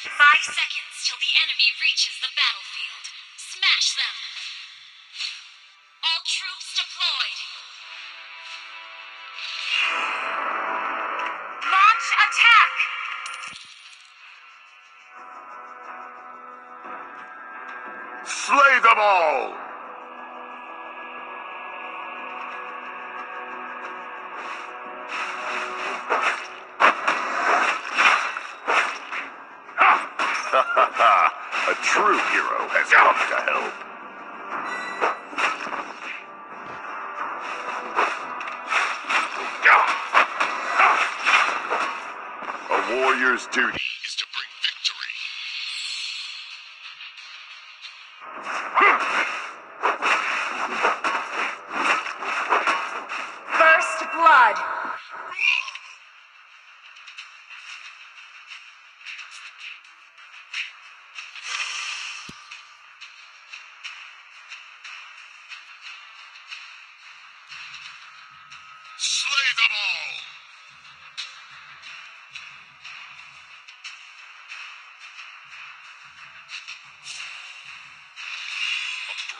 Five seconds till the enemy reaches the battlefield. Smash them. All troops deployed. Launch attack! Slay them all! A true hero has come to help. A warrior's duty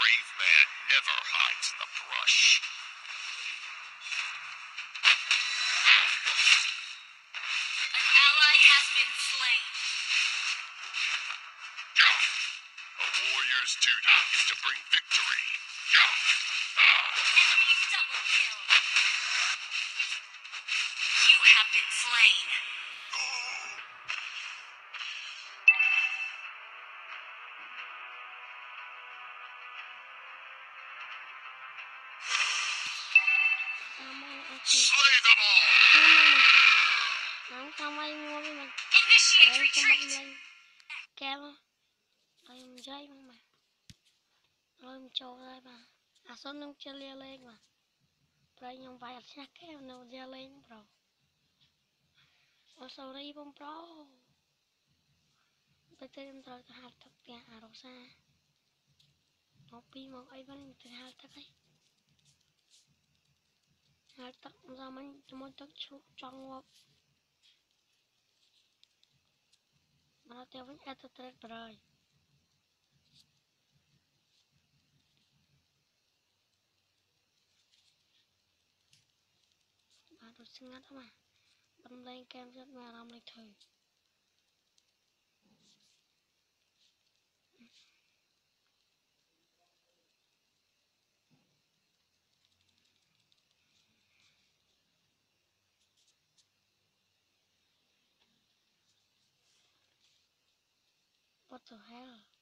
brave man never hides in the brush. An ally has been slain. A warrior's duty is to bring victory. Ah. Enemy double kill. You have been slain. Slay them all! nóng xong ai mua với mình Initiate để cho mình retreat. lên kéo rồi mình dây mà mà rồi mình trâu đây mà à số nông chưa lia lên mà rồi nhung phải ở xa kéo nó lia lên bro ở sau đây bông bro bây giờ em rồi hạt thật tiền à đồ xa nó pi một ấy vẫn từ hạt thật ấy ហើយទឹកសម្រាប់ជាមួយទឹកជ្រូកចង់ងាប់មកទៅវិញអាចទៅត្រេកត្រៃបាទស្ងាត់មកបំលែងកែមចិត្តមានអារម្មណ៍លេចធុយ What the hell?